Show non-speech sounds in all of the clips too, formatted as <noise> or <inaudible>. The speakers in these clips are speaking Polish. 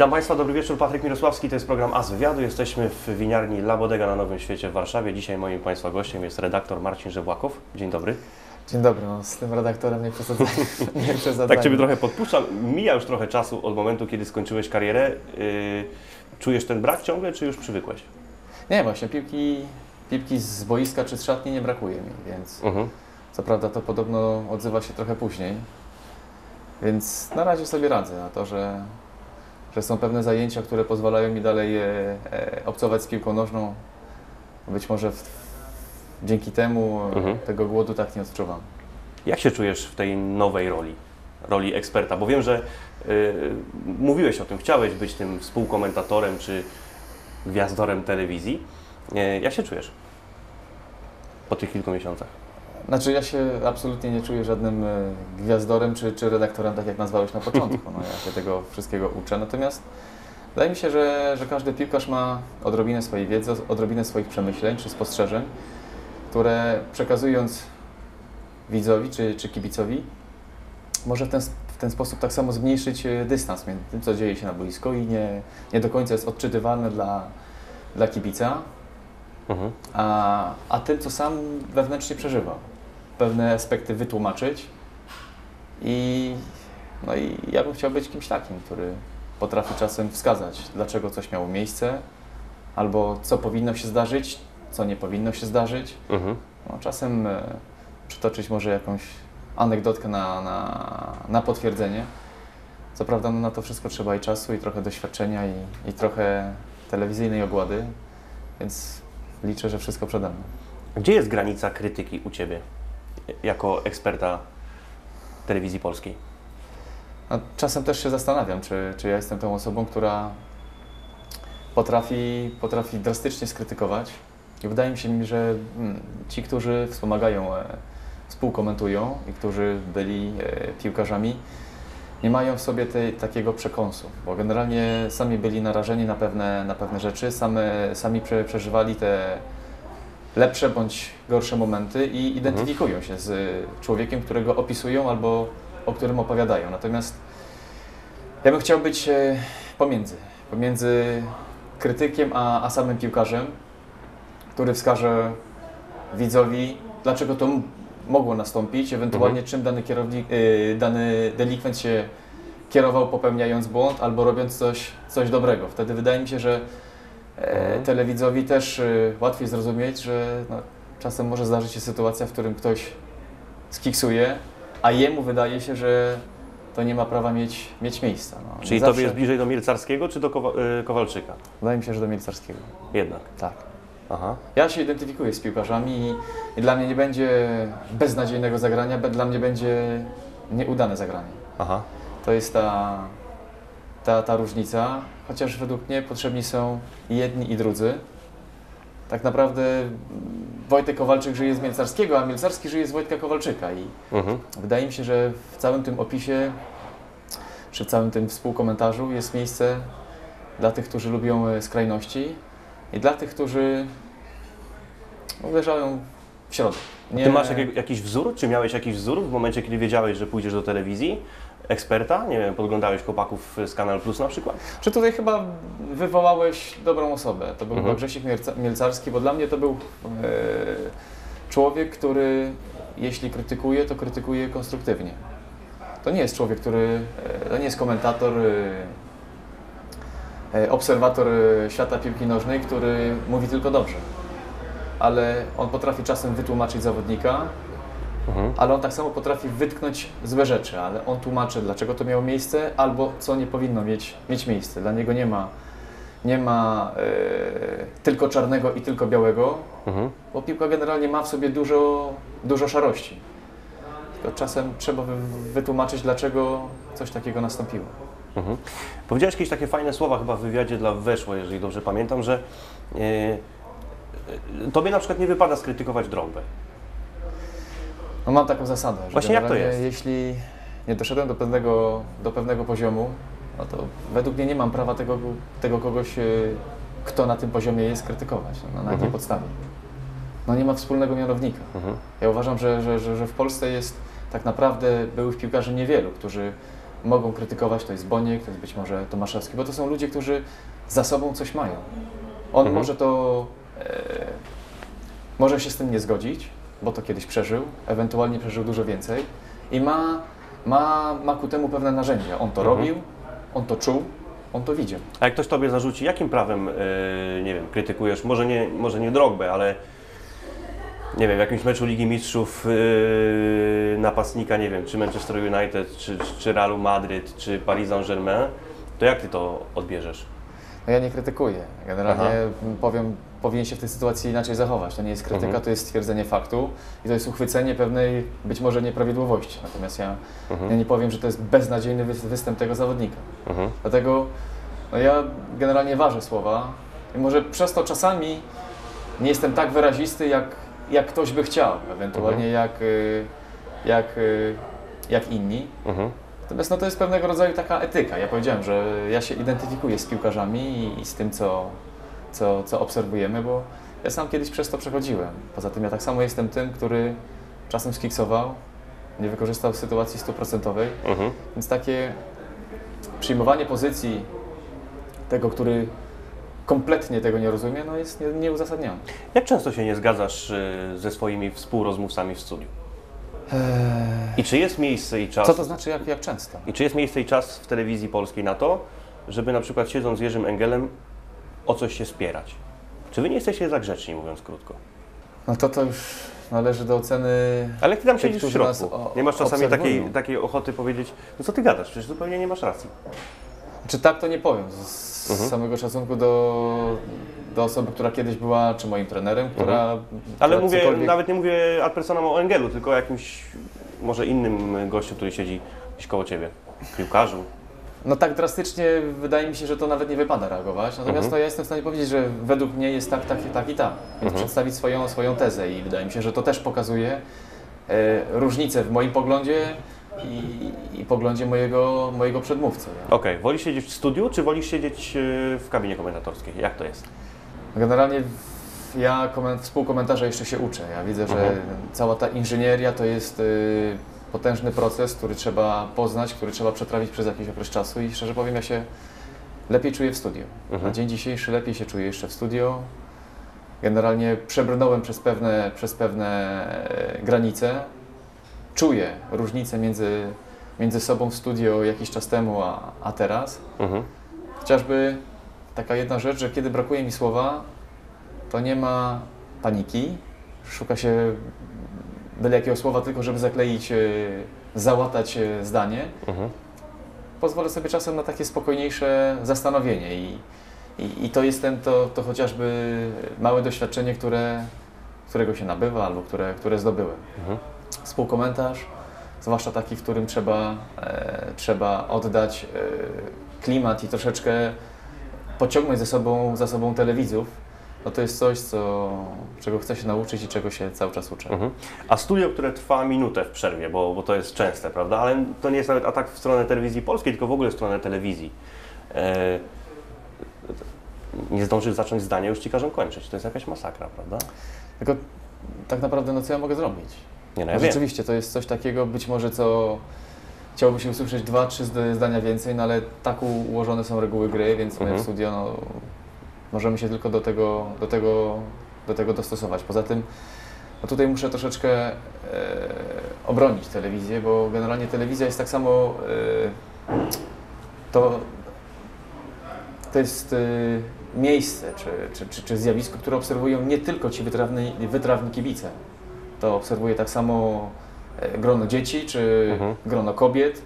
Witam Państwa, dobry wieczór. Patryk Mirosławski, to jest program As Wywiadu. Jesteśmy w winiarni Labodega na Nowym Świecie w Warszawie. Dzisiaj moim Państwa gościem jest redaktor Marcin Żebłakow. Dzień dobry. Dzień dobry, no, z tym redaktorem nie przesadzajmy. <laughs> nie przesadzajmy. Tak Ciebie trochę podpuszczam. Mija już trochę czasu od momentu, kiedy skończyłeś karierę. Yy, czujesz ten brak ciągle, czy już przywykłeś? Nie, właśnie piłki, piłki z boiska czy z szatni nie brakuje mi, więc Mhm. co prawda to podobno odzywa się trochę później. Więc na razie sobie radzę na to, że, że są pewne zajęcia, które pozwalają mi dalej e, e, obcować z piłką nożną. Być może w, dzięki temu Mhm. tego głodu tak nie odczuwam. Jak się czujesz w tej nowej roli, roli eksperta? Bo wiem, że yy, mówiłeś o tym, chciałeś być tym współkomentatorem czy gwiazdorem telewizji. Yy, jak się czujesz po tych kilku miesiącach? Znaczy ja się absolutnie nie czuję żadnym e, gwiazdorem czy, czy redaktorem, tak jak nazwałeś na początku. No, ja się tego wszystkiego uczę. Natomiast wydaje mi się, że, że każdy piłkarz ma odrobinę swojej wiedzy, odrobinę swoich przemyśleń czy spostrzeżeń, które przekazując widzowi czy, czy kibicowi może w ten, w ten sposób tak samo zmniejszyć e, dystans między tym, co dzieje się na boisku i nie, nie do końca jest odczytywalne dla, dla kibica, Mhm. a, a tym, co sam wewnętrznie przeżywa. Pewne aspekty wytłumaczyć i, no i ja bym chciał być kimś takim, który potrafi czasem wskazać, dlaczego coś miało miejsce, albo co powinno się zdarzyć, co nie powinno się zdarzyć. Mhm. No, czasem e, przytoczyć może jakąś anegdotkę na, na, na potwierdzenie. Co prawda no, na to wszystko trzeba i czasu, i trochę doświadczenia, i, i trochę telewizyjnej ogłady, więc liczę, że wszystko przede mną. Gdzie jest granica krytyki u Ciebie jako eksperta telewizji polskiej? No, czasem też się zastanawiam, czy, czy ja jestem tą osobą, która potrafi, potrafi drastycznie skrytykować. I wydaje mi się, że mm, ci, którzy wspomagają, e, współkomentują i którzy byli e, piłkarzami, nie mają w sobie tej, takiego przekąsu, bo generalnie sami byli narażeni na pewne, na pewne rzeczy, same, sami prze, przeżywali te lepsze bądź gorsze momenty i identyfikują się z człowiekiem, którego opisują albo o którym opowiadają. Natomiast ja bym chciał być e, pomiędzy, pomiędzy krytykiem a, a samym piłkarzem, który wskaże widzowi, dlaczego to mogło nastąpić, ewentualnie czym dany, kierownik, y, dany delikwent się kierował popełniając błąd albo robiąc coś, coś dobrego. Wtedy wydaje mi się, że e, Mhm. telewidzowi też y, łatwiej zrozumieć, że no, czasem może zdarzyć się sytuacja, w którym ktoś skiksuje, a jemu wydaje się, że to nie ma prawa mieć, mieć miejsca. No. Czyli Zawsze- Tobie jest bliżej do Mielcarskiego czy do Kowa- y, Kowalczyka? Wydaje mi się, że do Mielcarskiego. Jednak. Tak. Aha. Ja się identyfikuję z piłkarzami i, dla mnie nie będzie beznadziejnego zagrania, dla mnie będzie nieudane zagranie. Aha. To jest ta, ta, ta różnica, chociaż według mnie potrzebni są i jedni i drudzy. Tak naprawdę Wojtek Kowalczyk żyje z Mielcarskiego, a Mielcarski żyje z Wojtka Kowalczyka i Mhm. wydaje mi się, że w całym tym opisie, czy w całym tym współkomentarzu jest miejsce dla tych, którzy lubią e, skrajności i dla tych, którzy uderzają w środek. Nie- Ty masz jakiś wzór? Czy miałeś jakiś wzór w momencie, kiedy wiedziałeś, że pójdziesz do telewizji? Eksperta? Nie wiem, podglądałeś chłopaków z Kanal Plus na przykład? Czy tutaj chyba wywołałeś dobrą osobę? To był Mhm. Mielca- Mielcarski, bo dla mnie to był e, człowiek, który jeśli krytykuje, to krytykuje konstruktywnie. To nie jest człowiek, który, e, to nie jest komentator, e, e, obserwator e, świata piłki nożnej, który mówi tylko dobrze. Ale on potrafi czasem wytłumaczyć zawodnika, Mhm. ale on tak samo potrafi wytknąć złe rzeczy, ale on tłumaczy, dlaczego to miało miejsce, albo co nie powinno mieć, mieć miejsce. Dla niego nie ma, nie ma e, tylko czarnego i tylko białego, Mhm. bo piłka generalnie ma w sobie dużo, dużo szarości. Tylko czasem trzeba wy, wytłumaczyć, dlaczego coś takiego nastąpiło. Mhm. Powiedziałeś jakieś takie fajne słowa chyba w wywiadzie dla Weszło, jeżeli dobrze pamiętam, że e, Tobie na przykład nie wypada skrytykować drąbę. No mam taką zasadę, że Właśnie jak to jest? jeśli nie doszedłem do pewnego, do pewnego poziomu, no to według mnie nie mam prawa tego, tego kogoś, e, kto na tym poziomie jest, krytykować. No, na jakiej Mhm. podstawie? No nie ma wspólnego mianownika. Mhm. Ja uważam, że, że, że, że w Polsce jest tak naprawdę byłych piłkarzy niewielu, którzy mogą krytykować, to jest Boniek, to jest być może Tomaszewski, bo to są ludzie, którzy za sobą coś mają. On Mhm. może to, e, może się z tym nie zgodzić, bo to kiedyś przeżył, ewentualnie przeżył dużo więcej i ma, ma, ma ku temu pewne narzędzia. On to Mhm. robił, on to czuł, on to widział. A jak ktoś Tobie zarzuci, jakim prawem, yy, nie wiem, krytykujesz, może nie, może nie Drogbę, ale nie wiem, w jakimś meczu Ligi Mistrzów yy, napastnika, nie wiem, czy Manchester United, czy, czy Realu Madryt, czy Paris Saint-Germain, to jak Ty to odbierzesz? No ja nie krytykuję. Generalnie Aha. powiem, powinien się w tej sytuacji inaczej zachować. To nie jest krytyka, Mhm. to jest stwierdzenie faktu i to jest uchwycenie pewnej być może nieprawidłowości. Natomiast ja, Mhm. ja nie powiem, że to jest beznadziejny wy- występ tego zawodnika. Mhm. Dlatego no ja generalnie ważę słowa i może przez to czasami nie jestem tak wyrazisty, jak, jak ktoś by chciał, ewentualnie jak, y, jak, y, jak inni. Mhm. Natomiast no, to jest pewnego rodzaju taka etyka. Ja powiedziałem, że ja się identyfikuję z piłkarzami i, i z tym, co, co, co obserwujemy, bo ja sam kiedyś przez to przechodziłem. Poza tym ja tak samo jestem tym, który czasem skiksował, nie wykorzystał sytuacji stuprocentowej, Mhm. więc takie przyjmowanie pozycji tego, który kompletnie tego nie rozumie, no jest nie- nieuzasadnione. Jak często się nie zgadzasz yy, ze swoimi współrozmówcami w studiu? I czy jest miejsce i czas... Co to znaczy, jak, jak często? I czy jest miejsce i czas w telewizji polskiej na to, żeby na przykład siedząc z Jerzym Engelem o coś się spierać? Czy wy nie jesteście za grzeczni, mówiąc krótko? No to to już należy do oceny Ale ty tam Tych, siedzisz w środku, o- nie masz czasami obserwują. takiej, takiej ochoty powiedzieć, no co ty gadasz, przecież zupełnie nie masz racji. Czy tak to nie powiem. Z, z Mhm. samego szacunku do, do osoby, która kiedyś była, czy moim trenerem, która. Mhm. Ale która mówię, cokolwiek- nawet nie mówię ad personam o Engelu, tylko o jakimś może innym gościu, który siedzi gdzieś koło ciebie, piłkarzu. No tak drastycznie wydaje mi się, że to nawet nie wypada reagować. Natomiast Mhm. no, ja jestem w stanie powiedzieć, że według mnie jest tak, tak, tak i tak. Mhm. przedstawić swoją, swoją tezę i wydaje mi się, że to też pokazuje e, różnicę w moim poglądzie i, i poglądzie mojego, mojego przedmówcy. Okej, wolisz siedzieć w studiu, czy wolisz siedzieć yy, w kabinie komentatorskiej? Jak to jest? Generalnie ja komen- współkomentarza jeszcze się uczę. Ja widzę, że Mhm. cała ta inżynieria to jest y, potężny proces, który trzeba poznać, który trzeba przetrawić przez jakiś okres czasu i szczerze powiem, ja się lepiej czuję w studio. Mhm. Na dzień dzisiejszy lepiej się czuję jeszcze w studio. Generalnie przebrnąłem przez pewne, przez pewne e, granice. Czuję różnicę między, między sobą w studio jakiś czas temu, a, a teraz. Mhm. Chociażby taka jedna rzecz, że kiedy brakuje mi słowa, to nie ma paniki. Szuka się byle jakiego słowa tylko, żeby zakleić, e, załatać e, zdanie. Mhm. Pozwolę sobie czasem na takie spokojniejsze zastanowienie i, i, i to jest ten, to, to chociażby małe doświadczenie, które, którego się nabywa albo które, które zdobyłem. Mhm. Współkomentarz, zwłaszcza taki, w którym trzeba, e, trzeba oddać e, klimat i troszeczkę pociągnąć ze sobą, za sobą telewidzów, no to jest coś, co, czego chcę się nauczyć i czego się cały czas uczę. Mhm. A studio, które trwa minutę w przerwie, bo, bo to jest częste, prawda? Ale to nie jest nawet atak w stronę telewizji polskiej, tylko w ogóle w stronę telewizji. E, nie zdążysz zacząć zdania, już ci każą kończyć. To jest jakaś masakra, prawda? Tylko tak naprawdę, no co ja mogę zrobić? Nie, no No ja wiem. rzeczywiście, to jest coś takiego, być może co chciałoby się usłyszeć dwa, trzy zd- zdania więcej, no ale tak ułożone są reguły gry, więc Mhm. w studio no, możemy się tylko do tego, do tego, do tego dostosować. Poza tym no tutaj muszę troszeczkę e, obronić telewizję, bo generalnie telewizja jest tak samo e, to, to jest e, miejsce czy, czy, czy, czy zjawisko, które obserwują nie tylko ci wytrawni, wytrawni kibice. To obserwuje tak samo e, grono dzieci czy Mhm. grono kobiet,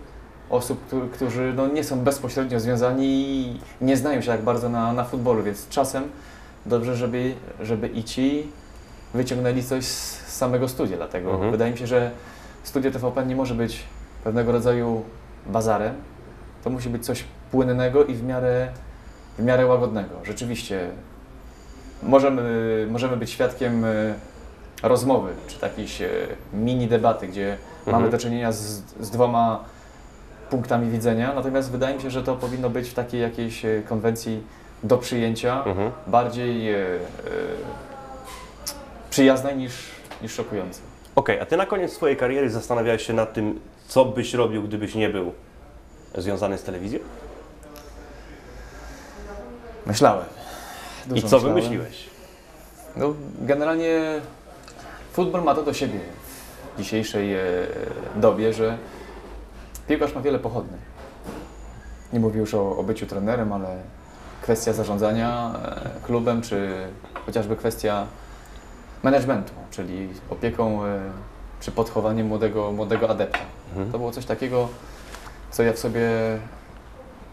osób, któ- którzy no, nie są bezpośrednio związani i nie znają się tak bardzo na, na futbolu, więc czasem dobrze, żeby, żeby i ci wyciągnęli coś z samego studia. Dlatego Mhm. wydaje mi się, że studio TVP nie może być pewnego rodzaju bazarem. To musi być coś płynnego i w miarę, w miarę łagodnego. Rzeczywiście możemy, możemy być świadkiem e, rozmowy, czy jakiejś e, mini debaty, gdzie Mhm. mamy do czynienia z, z dwoma punktami widzenia, natomiast wydaje mi się, że to powinno być w takiej jakiejś e, konwencji do przyjęcia, Mhm. bardziej e, e, przyjaznej niż, niż szokującej. Okej, a ty na koniec swojej kariery zastanawiałeś się nad tym, co byś robił, gdybyś nie był związany z telewizją? Myślałem. I Dużo co myślałem. wymyśliłeś? No, generalnie futbol ma to do siebie w dzisiejszej e, dobie, że piłkarz ma wiele pochodnych. Nie mówię już o, o byciu trenerem, ale kwestia zarządzania e, klubem, czy chociażby kwestia managementu, czyli opieką e, czy podchowaniem młodego, młodego adepta. Mhm. To było coś takiego, co ja w sobie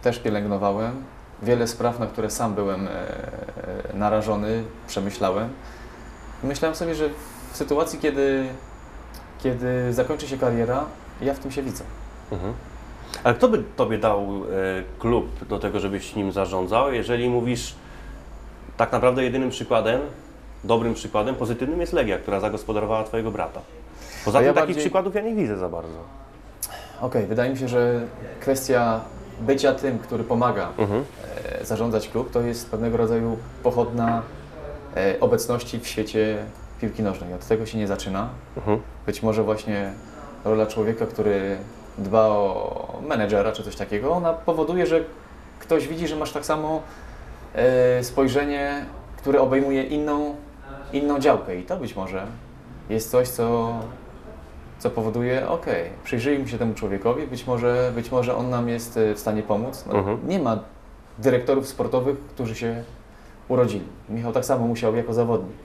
też pielęgnowałem. Wiele spraw, na które sam byłem e, narażony, przemyślałem. Myślałem sobie, że w sytuacji, kiedy, kiedy zakończy się kariera, ja w tym się widzę. Mhm. Ale kto by Tobie dał e, klub do tego, żebyś nim zarządzał, jeżeli mówisz tak naprawdę jedynym przykładem, dobrym przykładem, pozytywnym jest Legia, która zagospodarowała Twojego brata. Poza A tym ja takich bardziej- przykładów ja nie widzę za bardzo. Okej, wydaje mi się, że kwestia bycia tym, który pomaga Mhm. e, zarządzać klub, to jest pewnego rodzaju pochodna e, obecności w świecie piłki nożnej. Od tego się nie zaczyna. Mhm. Być może właśnie rola człowieka, który dba o menedżera czy coś takiego, ona powoduje, że ktoś widzi, że masz tak samo e, spojrzenie, które obejmuje inną, inną działkę i to być może jest coś, co, co powoduje, ok, przyjrzyjmy się temu człowiekowi, być może, być może on nam jest e, w stanie pomóc. No, Mhm. Nie ma dyrektorów sportowych, którzy się urodzili. Michał tak samo musiał jako zawodnik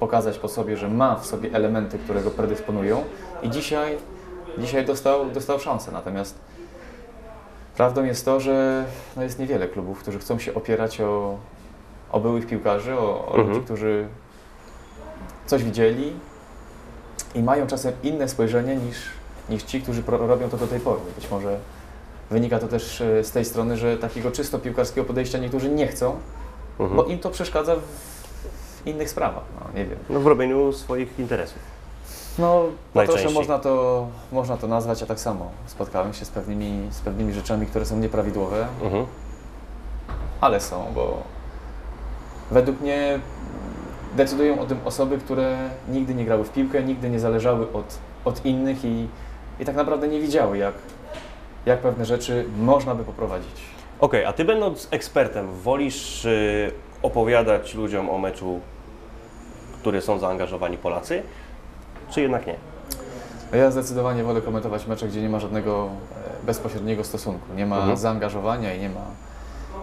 pokazać po sobie, że ma w sobie elementy, które go predysponują i dzisiaj, dzisiaj dostał, dostał szansę. Natomiast prawdą jest to, że no jest niewiele klubów, którzy chcą się opierać o, o byłych piłkarzy, o, o Mhm. ludzi, którzy coś widzieli i mają czasem inne spojrzenie niż, niż ci, którzy pro, robią to do tej pory. Być może wynika to też e, z tej strony, że takiego czysto piłkarskiego podejścia niektórzy nie chcą, Mhm. bo im to przeszkadza w innych sprawach. No, nie wiem. No, w robieniu swoich interesów. No, Najczęściej. można to, można to nazwać, ja tak samo spotkałem się z pewnymi, z pewnymi rzeczami, które są nieprawidłowe, Mhm. ale są, bo według mnie decydują o tym osoby, które nigdy nie grały w piłkę, nigdy nie zależały od, od innych i, i tak naprawdę nie widziały, jak, jak pewne rzeczy można by poprowadzić. Okej, a Ty będąc ekspertem, wolisz y, opowiadać ludziom o meczu, który są zaangażowani Polacy, czy jednak nie? Ja zdecydowanie wolę komentować mecze, gdzie nie ma żadnego e, bezpośredniego stosunku, nie ma Mhm. zaangażowania i nie ma,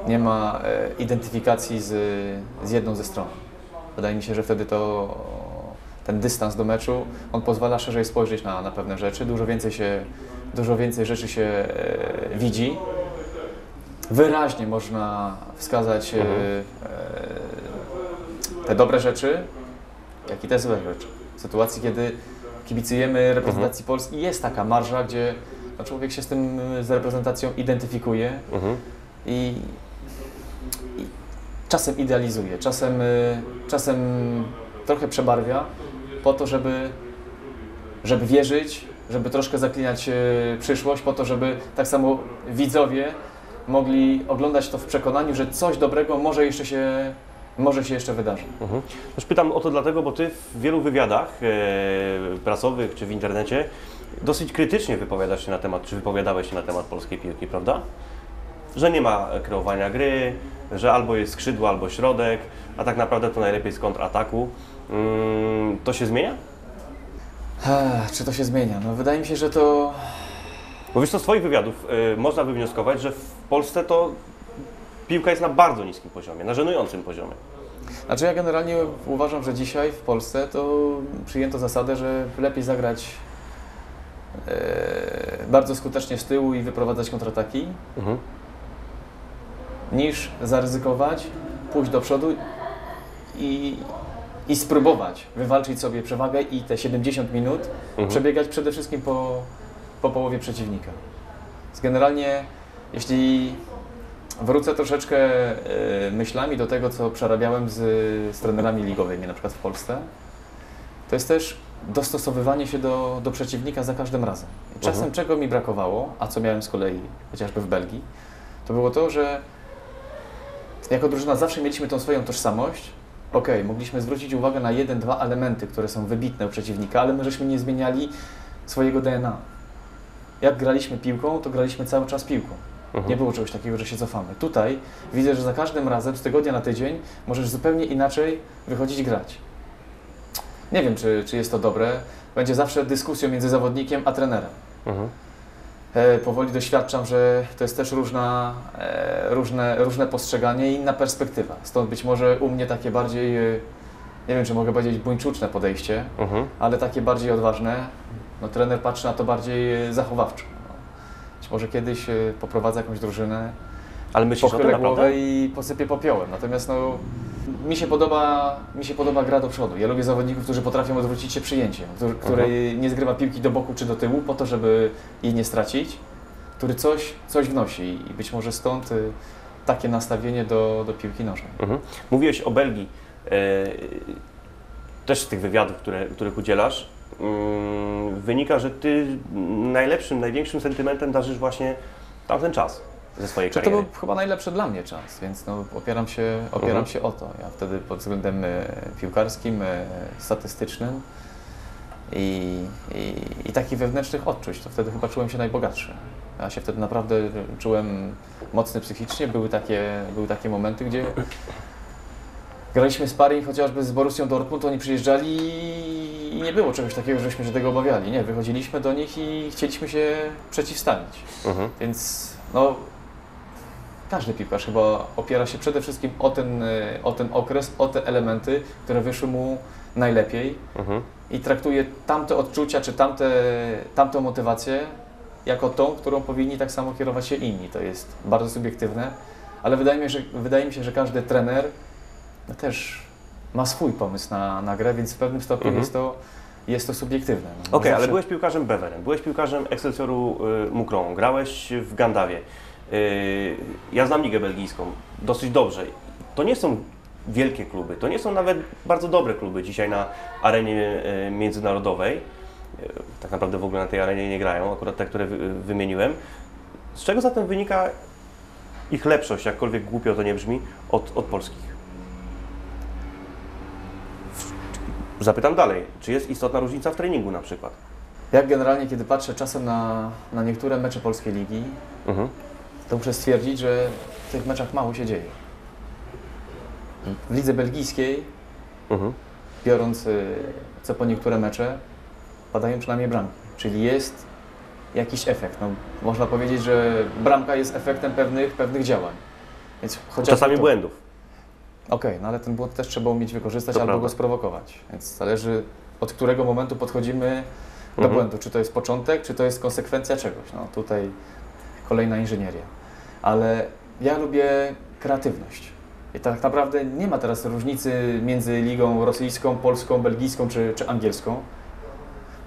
nie ma e, identyfikacji z, z jedną ze stron. Wydaje mi się, że wtedy to ten dystans do meczu, on pozwala szerzej spojrzeć na, na pewne rzeczy, dużo więcej się, dużo więcej rzeczy się e, widzi. Wyraźnie można wskazać e, Mhm. e, te dobre rzeczy, jak i te złe rzeczy. Sytuacji, kiedy kibicujemy reprezentacji Polski, jest taka marża, gdzie no, człowiek się z tym, z reprezentacją identyfikuje Mhm. i, i czasem idealizuje, czasem, y, czasem trochę przebarwia po to, żeby, żeby wierzyć, żeby troszkę zaklinać y, przyszłość, po to, żeby tak samo widzowie mogli oglądać to w przekonaniu, że coś dobrego może jeszcze się, może się jeszcze wydarzy. Mhm. Też pytam o to dlatego, bo Ty w wielu wywiadach e, prasowych czy w internecie dosyć krytycznie wypowiadasz się na temat, czy wypowiadałeś się na temat polskiej piłki, prawda? Że nie ma kreowania gry, że albo jest skrzydło, albo środek, a tak naprawdę to najlepiej z kontrataku. Mm, to się zmienia? Ech, Czy to się zmienia? No, wydaje mi się, że to Bo wiesz co, z Twoich wywiadów y, można wywnioskować, że w Polsce to piłka jest na bardzo niskim poziomie, na żenującym poziomie. Znaczy ja generalnie uważam, że dzisiaj w Polsce to przyjęto zasadę, że lepiej zagrać e, bardzo skutecznie z tyłu i wyprowadzać kontrataki, Mhm. niż zaryzykować, pójść do przodu i, i spróbować wywalczyć sobie przewagę i te 70 minut Mhm. przebiegać przede wszystkim po, po połowie przeciwnika. Więc generalnie, jeśli wrócę troszeczkę e, myślami do tego, co przerabiałem z, z trenerami ligowymi, na przykład w Polsce, to jest też dostosowywanie się do, do przeciwnika za każdym razem. Czasem Mhm. czego mi brakowało, a co miałem z kolei chociażby w Belgii, to było to, że jako drużyna zawsze mieliśmy tą swoją tożsamość. Okej, mogliśmy zwrócić uwagę na jeden, dwa elementy, które są wybitne u przeciwnika, ale my żeśmy nie zmieniali swojego DNA. Jak graliśmy piłką, to graliśmy cały czas piłką. Mhm. Nie było czegoś takiego, że się cofamy. Tutaj widzę, że za każdym razem, z tygodnia na tydzień, możesz zupełnie inaczej wychodzić grać. Nie wiem, czy, czy jest to dobre. Będzie zawsze dyskusją między zawodnikiem a trenerem. Mhm. E, powoli doświadczam, że to jest też różna, e, różne, różne postrzeganie i inna perspektywa. Stąd być może u mnie takie bardziej, e, nie wiem czy mogę powiedzieć buńczuczne podejście, Mhm. ale takie bardziej odważne. No, trener patrzy na to bardziej e, zachowawczo. Być może kiedyś e, poprowadzę jakąś drużynę, Ale myślisz o tym głowę i posypię popiołem. Natomiast no, mi, się podoba, mi się podoba gra do przodu. Ja lubię zawodników, którzy potrafią odwrócić się przyjęciem, który, który nie zgrywa piłki do boku czy do tyłu po to, żeby jej nie stracić, który coś, coś wnosi i być może stąd y, takie nastawienie do, do piłki nożnej. Mhm. Mówiłeś o Belgii. E, też z tych wywiadów, które, których udzielasz, wynika, że ty najlepszym, największym sentymentem darzysz właśnie tamten czas ze swojej Czy to kariery. był chyba najlepszy dla mnie czas, więc no, opieram, się, opieram Mhm. się o to. Ja wtedy pod względem e, piłkarskim, e, statystycznym i, i, i takich wewnętrznych odczuć, to wtedy chyba czułem się najbogatszy. Ja się wtedy naprawdę czułem mocny psychicznie. Były takie, były takie momenty, gdzie graliśmy sparring chociażby z Borussią Dortmund, oni przyjeżdżali i nie było czegoś takiego, żeśmy się tego obawiali. Nie, wychodziliśmy do nich i chcieliśmy się przeciwstawić. Mhm. Więc no, każdy piłkarz chyba opiera się przede wszystkim o ten, y, o ten okres, o te elementy, które wyszły mu najlepiej Mhm. i traktuje tamte odczucia czy tamte, tamtą motywację jako tą, którą powinni tak samo kierować się inni. To jest bardzo subiektywne, ale wydaje mi się, że, wydaje mi się, że każdy trener też ma swój pomysł na, na grę, więc w pewnym stopniu Mhm. jest, to, jest to subiektywne. No, Okej, ale zawsze- byłeś piłkarzem Beverem, byłeś piłkarzem Excelsioru y, Mukrą, grałeś w Gandawie. Y, ja znam ligę belgijską dosyć dobrze. To nie są wielkie kluby, to nie są nawet bardzo dobre kluby dzisiaj na arenie y, międzynarodowej. Y, tak naprawdę w ogóle na tej arenie nie grają, akurat te, które wy, wymieniłem. Z czego zatem wynika ich lepszość, jakkolwiek głupio to nie brzmi, od, od polskich? Zapytam dalej, czy jest istotna różnica w treningu na przykład? Jak generalnie, kiedy patrzę czasem na, na niektóre mecze Polskiej Ligi, Mhm. to muszę stwierdzić, że w tych meczach mało się dzieje. W lidze belgijskiej, Mhm. biorąc y, co po niektóre mecze, padają przynajmniej bramki. Czyli jest jakiś efekt. No, można powiedzieć, że bramka jest efektem pewnych, pewnych działań. Więc Czasami to- błędów. Okej, no ale ten błąd też trzeba umieć wykorzystać To albo prawda. go sprowokować. Więc zależy od którego momentu podchodzimy do Mhm. błędu. Czy to jest początek, czy to jest konsekwencja czegoś. No tutaj kolejna inżynieria. Ale ja lubię kreatywność. I tak naprawdę nie ma teraz różnicy między ligą rosyjską, polską, belgijską czy, czy angielską.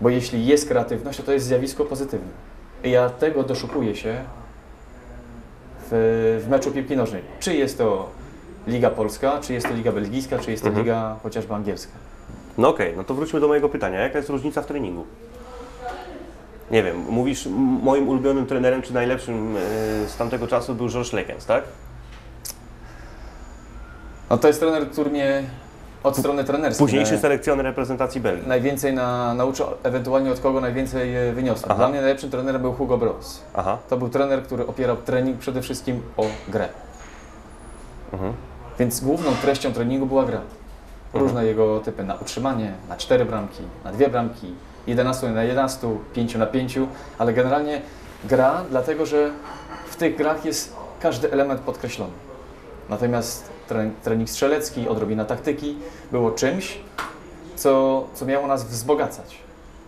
Bo jeśli jest kreatywność, to to jest zjawisko pozytywne. I ja tego doszukuję się w, w meczu piłki nożnej. Czy jest to Liga Polska, czy jest to Liga Belgijska, czy jest to Mhm. Liga chociażby angielska. No okej, no to wróćmy do mojego pytania. Jaka jest różnica w treningu? Nie wiem, mówisz, moim ulubionym trenerem, czy najlepszym e, z tamtego czasu był George Lekens, tak? No to jest trener, który mnie od strony trenerskiej Późniejszy selekcjoner reprezentacji Belgii. najwięcej na, nauczył, ewentualnie od kogo najwięcej e, wyniosłem. Aha. Dla mnie najlepszym trenerem był Hugo Bros. Aha. To był trener, który opierał trening przede wszystkim o grę. Mhm. Więc główną treścią treningu była gra. Różne jego typy na utrzymanie, na cztery bramki, na dwie bramki, 11 na 11, 5 na 5, ale generalnie gra, dlatego że w tych grach jest każdy element podkreślony. Natomiast tre- trening strzelecki, odrobina taktyki było czymś, co, co miało nas wzbogacać.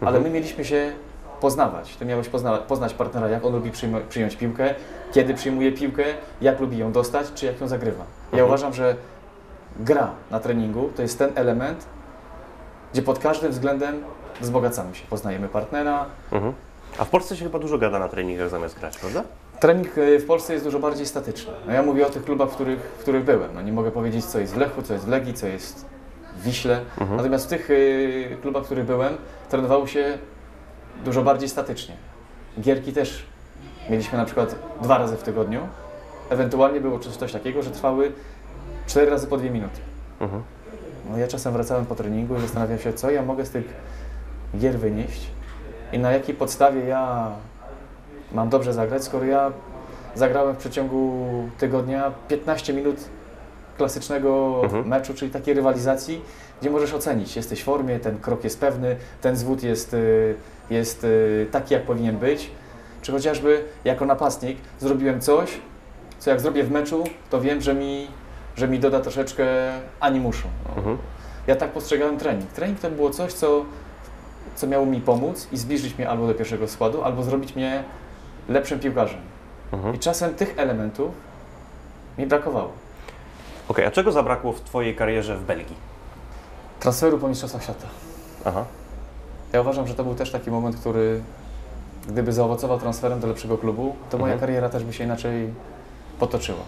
Ale my mieliśmy się poznawać. Ty miałeś pozna- poznać partnera, jak on lubi przyjąć piłkę, kiedy przyjmuje piłkę, jak lubi ją dostać, czy jak ją zagrywa. Ja Mhm. uważam, że gra na treningu to jest ten element, gdzie pod każdym względem wzbogacamy się. Poznajemy partnera. Mhm. A w Polsce się chyba dużo gada na treningach zamiast grać, prawda? Trening y, w Polsce jest dużo bardziej statyczny. No ja mówię o tych klubach, w których, w których byłem. No nie mogę powiedzieć, co jest w Lechu, co jest w Legii, co jest w Wiśle. Mhm. Natomiast w tych y, klubach, w których byłem, trenowało się dużo bardziej statycznie. Gierki też mieliśmy na przykład dwa razy w tygodniu. Ewentualnie było coś, coś takiego, że trwały cztery razy po dwie minuty. Mhm. No ja czasem wracałem po treningu i zastanawiam się, co ja mogę z tych gier wynieść i na jakiej podstawie ja mam dobrze zagrać, skoro ja zagrałem w przeciągu tygodnia 15 minut klasycznego Mhm. meczu, czyli takiej rywalizacji, gdzie możesz ocenić, jesteś w formie, ten krok jest pewny, ten zwód jest, y, jest y, taki, jak powinien być, czy chociażby jako napastnik zrobiłem coś, co jak zrobię w meczu, to wiem, że mi, że mi doda troszeczkę animuszu. No. Mhm. Ja tak postrzegałem trening. Trening to było coś, co, co miało mi pomóc i zbliżyć mnie albo do pierwszego składu, albo zrobić mnie lepszym piłkarzem. Mhm. I czasem tych elementów mi brakowało. Okej, a czego zabrakło w Twojej karierze w Belgii? Transferu po Mistrzostwach Świata. Aha. Ja uważam, że to był też taki moment, który gdyby zaowocował transferem do lepszego klubu, to moja Mhm. kariera też by się inaczej potoczyła.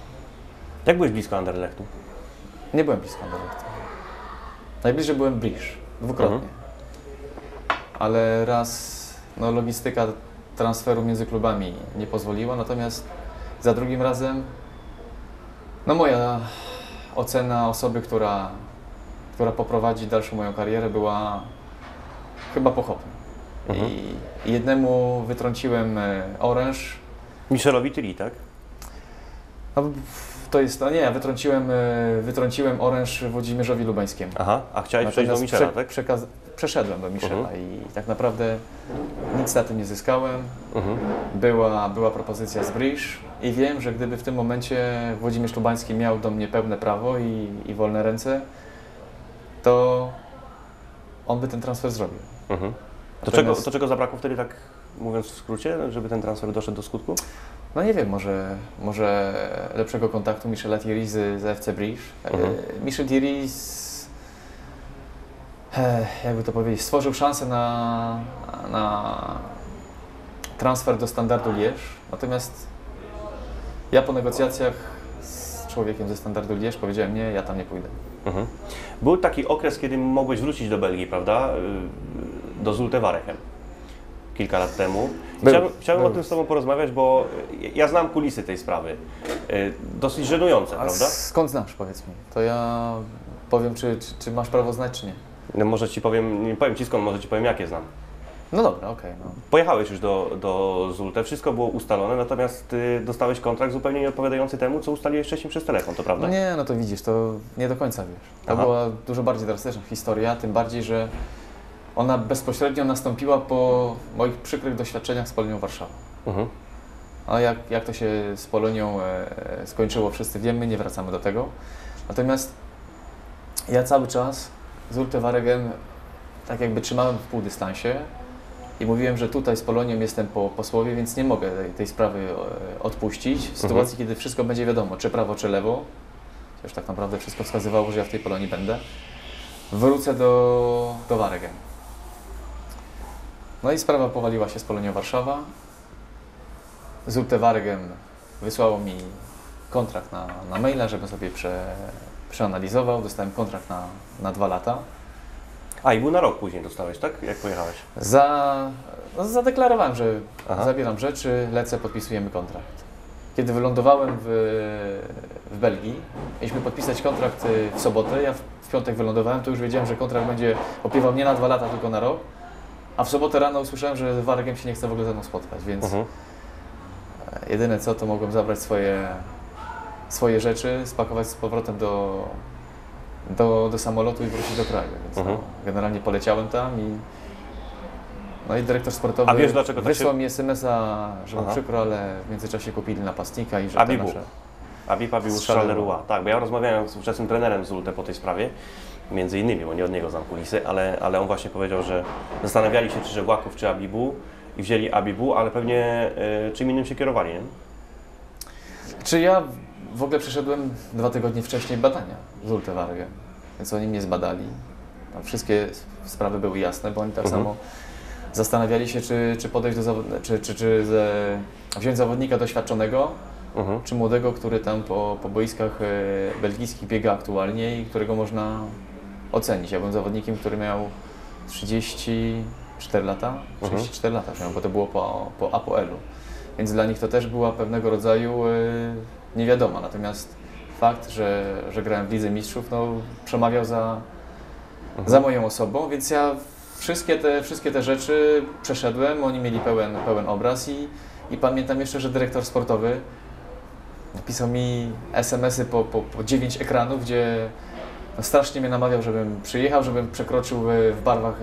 Jak byłeś blisko Anderlechtu? Nie byłem blisko Anderlechtu. Najbliżej byłem Brisz, dwukrotnie. Mhm. Ale raz no, logistyka transferu między klubami nie pozwoliła, natomiast za drugim razem no moja ocena osoby, która, która poprowadzi dalszą moją karierę była chyba pochopna. Mhm. I jednemu wytrąciłem e, oręż, Michelowi Tilly, tak? no, to jest, no nie, wytrąciłem, e, wytrąciłem oręż Włodzimierzowi Lubańskiemu. Aha, a chciałeś przejść do Natomiast Michela, prze- tak? przekaz- przeszedłem do Michela Mhm. i tak naprawdę nic na tym nie zyskałem. Mhm. Była, była propozycja z Brisz i wiem, że gdyby w tym momencie Włodzimierz Lubański miał do mnie pełne prawo i, i wolne ręce, to on by ten transfer zrobił. Mhm. To, Natomiast- czego, to czego zabrakło wtedy, tak mówiąc w skrócie, żeby ten transfer doszedł do skutku? No nie wiem, może, może lepszego kontaktu Michela Thierry z, z FC Brisz. Mhm. E, Michel Thierry z, e, jakby to powiedzieć, stworzył szansę na, na transfer do standardu Lierz, natomiast ja po negocjacjach z człowiekiem ze standardu Lierz powiedziałem nie, ja tam nie pójdę. Mhm. Był taki okres, kiedy mogłeś wrócić do Belgii, prawda? Do Zulte Warechem. Kilka lat temu. Chciałbym, chciałbym o tym z Tobą porozmawiać, bo ja znam kulisy tej sprawy. Y, Dosyć żenujące, A prawda? skąd znasz, powiedz mi? To ja powiem, czy, czy, czy masz prawo znać, czy nie. No, może Ci powiem, nie powiem Ci skąd, może Ci powiem jakie znam. No dobra, okej. no. Pojechałeś już do, do Zulte, wszystko było ustalone, natomiast Ty dostałeś kontrakt zupełnie nieodpowiadający temu, co ustaliłeś wcześniej przez telefon, to prawda? No nie, no to widzisz, to nie do końca wiesz. To Aha. była dużo bardziej drastyczna historia, tym bardziej, że ona bezpośrednio nastąpiła po moich przykrych doświadczeniach z Polonią Warszawa. Mhm. A jak, jak to się z Polonią e, skończyło, wszyscy wiemy, nie wracamy do tego. Natomiast ja cały czas z Urte Waregem tak jakby trzymałem w półdystansie i mówiłem, że tutaj z Polonią jestem po, po słowie, więc nie mogę tej, tej sprawy e, odpuścić. W sytuacji, kiedy wszystko będzie wiadomo, czy prawo, czy lewo, chociaż tak naprawdę wszystko wskazywało, że ja w tej Polonii będę, wrócę do, do Waregem. No i sprawa powaliła się z Polonią Warszawa. Zulte Waregem wysłało mi kontrakt na, na maila, żebym sobie prze, przeanalizował. Dostałem kontrakt na, na dwa lata. A i był na rok później dostałeś, tak? Jak pojechałeś? Za, no, zadeklarowałem, że Aha. zabieram rzeczy, lecę, podpisujemy kontrakt. Kiedy wylądowałem w, w Belgii, mieliśmy podpisać kontrakt y, w sobotę. Ja w, w piątek wylądowałem, to już wiedziałem, że kontrakt będzie opiewał nie na dwa lata, tylko na rok. A w sobotę rano usłyszałem, że Waregiem się nie chce w ogóle ze mną spotkać, więc Mhm. Jedyne co, to mogłem zabrać swoje, swoje rzeczy, spakować z powrotem do, do, do samolotu i wrócić do kraju. Więc Mhm. no, generalnie poleciałem tam i no i dyrektor sportowy A wiesz, dlaczego tak wysłał się- mi SMS-a, że mu przykro, ale w międzyczasie kupili napastnika i że Abibu. te nasze... Z Charleroi. Charleroi. Tak, bo ja rozmawiałem z ówczesnym trenerem z Ulte po tej sprawie, między innymi, bo nie od niego znam kulisy, ale, ale on właśnie powiedział, że zastanawiali się, czy Żegłaków, czy Abibu i wzięli Abibu, ale pewnie y, czym innym się kierowali, nie? Czy ja w ogóle przeszedłem dwa tygodnie wcześniej badania z Ultewargiem, więc oni mnie zbadali. Tam wszystkie sprawy były jasne, bo oni tak Mhm. samo zastanawiali się, czy, czy podejść do czy, czy, czy wziąć zawodnika doświadczonego, Mhm. czy młodego, który tam po, po boiskach e, belgijskich biega aktualnie i którego można ocenić. Ja byłem zawodnikiem, który miał 34 lata, 34 lata miał, bo to było po, po APOL-u. Więc dla nich to też była pewnego rodzaju e, niewiadoma. Natomiast fakt, że, że grałem w Lidze Mistrzów, no, przemawiał za, za moją osobą, więc ja wszystkie te, wszystkie te rzeczy przeszedłem, oni mieli pełen, pełen obraz i, i pamiętam jeszcze, że dyrektor sportowy Pisał mi SMS-y po, po, po 9 ekranów, gdzie no, strasznie mnie namawiał, żebym przyjechał, żebym przekroczył w barwach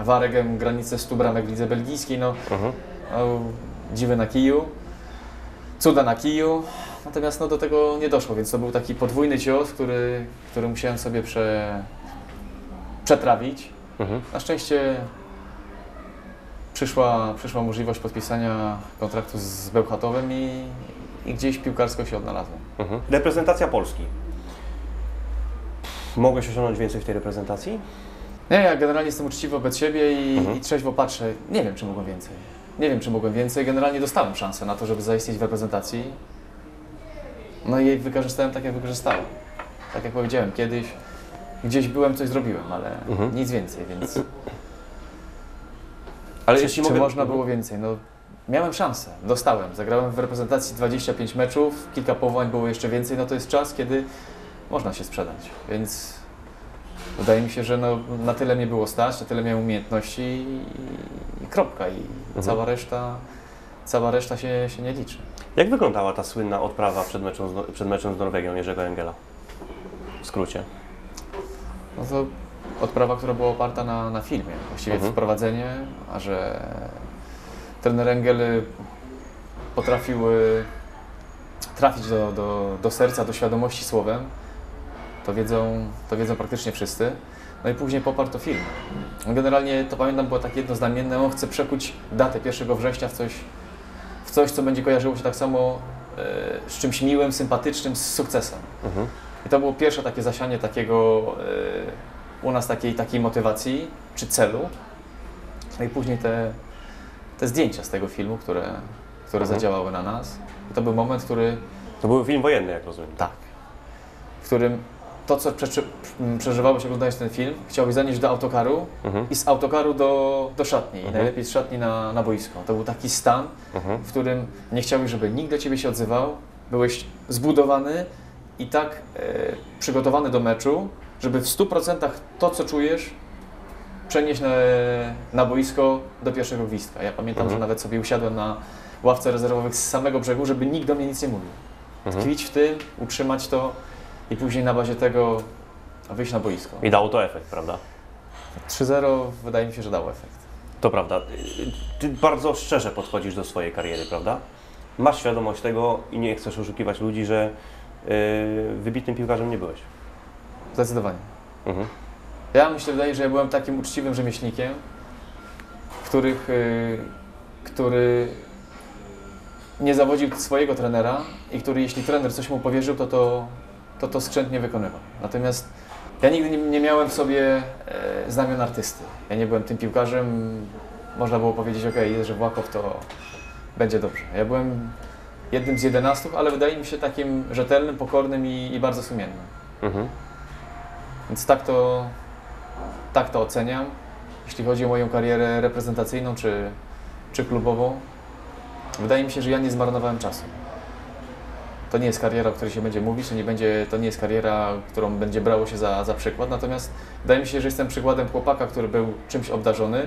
e, Waregem granicę 100 bramek w lidze belgijskiej. No, Mhm. no, dziwy na kiju, cuda na kiju. Natomiast no, do tego nie doszło, więc to był taki podwójny cios, który, który musiałem sobie prze, przetrawić. Mhm. Na szczęście przyszła, przyszła możliwość podpisania kontraktu z Bełchatowem i, i gdzieś piłkarsko się odnalazłem. Mhm. Reprezentacja Polski. Mogłeś osiągnąć więcej w tej reprezentacji? Nie, ja generalnie jestem uczciwy wobec siebie i, Mhm. i trzeźwo patrzę. Nie wiem, czy mogłem więcej. Nie wiem, czy mogłem więcej. Generalnie dostałem szansę na to, żeby zaistnieć w reprezentacji. No i jej wykorzystałem tak, jak wykorzystałem. Tak jak powiedziałem, kiedyś gdzieś byłem, coś zrobiłem, ale Mhm. nic więcej, więc Ale czy, jeśli czy mogę... można było więcej? No, miałem szansę, dostałem. Zagrałem w reprezentacji 25 meczów, kilka powołań było jeszcze więcej. No to jest czas, kiedy można się sprzedać, więc wydaje mi się, że no, na tyle mnie było stać, na tyle miałem umiejętności i, i kropka. I Mhm. cała reszta, cała reszta się, się nie liczy. Jak wyglądała ta słynna odprawa przed meczem z, przed meczem z Norwegią Jerzego Engela? W skrócie. No to odprawa, która była oparta na, na filmie. Właściwie Mhm. wprowadzenie, a że trener Engel y, potrafił y, trafić do, do, do serca, do świadomości słowem, to wiedzą, to wiedzą praktycznie wszyscy. No i później poparł to film. Generalnie to pamiętam było takie jednoznamienne, on chce przekuć datę 1 września w coś, w coś co będzie kojarzyło się tak samo y, z czymś miłym, sympatycznym, z sukcesem. Mhm. I to było pierwsze takie zasianie takiego e, u nas takiej, takiej motywacji czy celu. No i później te, te zdjęcia z tego filmu, które, które Mhm. zadziałały na nas. I to był moment, który To był film wojenny, jak rozumiem. tak, w którym to, co przeżywałeś oglądając ten film, chciałbyś zanieść do autokaru Mhm. i z autokaru do, do szatni. I Mhm. najlepiej z szatni na, na boisko. To był taki stan, Mhm. w którym nie chciałeś, żeby nikt do ciebie się odzywał. Byłeś zbudowany i tak e, przygotowany do meczu, żeby w 100% to, co czujesz, przenieść na, na boisko do pierwszego gwizdka. Ja pamiętam, Mhm. że nawet sobie usiadłem na ławce rezerwowych z samego brzegu, żeby nikt do mnie nic nie mówił. Mhm. Tkwić w tym, utrzymać to i później na bazie tego wyjść na boisko. I dało to efekt, prawda? 3-0 wydaje mi się, że dało efekt. To prawda. Ty bardzo szczerze podchodzisz do swojej kariery, prawda? Masz świadomość tego i nie chcesz oszukiwać ludzi, że yy, wybitnym piłkarzem nie byłeś. Zdecydowanie. Mhm. Ja myślę, wydaje, że ja byłem takim uczciwym rzemieślnikiem, których, y, który nie zawodził swojego trenera i który jeśli trener coś mu powierzył, to to, to, to skrzętnie wykonywał. Natomiast ja nigdy nie, nie miałem w sobie e, znamion artysty. Ja nie byłem tym piłkarzem, można było powiedzieć, ok, Jerzy Włakow to będzie dobrze. Ja byłem jednym z jedenastu, ale wydaje mi się takim rzetelnym, pokornym i, i bardzo sumiennym. Mhm. Więc tak to, tak to oceniam, jeśli chodzi o moją karierę reprezentacyjną czy, czy klubową. Wydaje mi się, że ja nie zmarnowałem czasu. To nie jest kariera, o której się będzie mówić, to nie, będzie, to nie jest kariera, którą będzie brało się za, za przykład. Natomiast wydaje mi się, że jestem przykładem chłopaka, który był czymś obdarzony,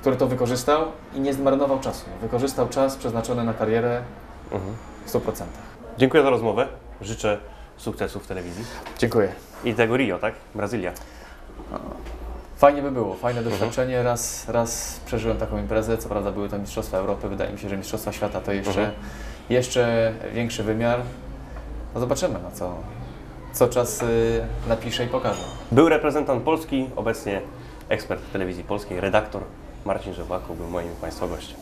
który to wykorzystał i nie zmarnował czasu. Wykorzystał czas przeznaczony na karierę Mhm. w 100%. Dziękuję za rozmowę. Życzę sukcesu w telewizji. Dziękuję. I tego Rio, tak? Brazylia. Fajnie by było, fajne doświadczenie. Raz, raz przeżyłem taką imprezę, co prawda były to Mistrzostwa Europy, wydaje mi się, że Mistrzostwa Świata to jeszcze, Mhm. jeszcze większy wymiar. No zobaczymy, no co, co czas napisze i pokaże. Był reprezentant Polski, obecnie ekspert telewizji polskiej, redaktor Marcin Żebaku był moim Państwa gościem.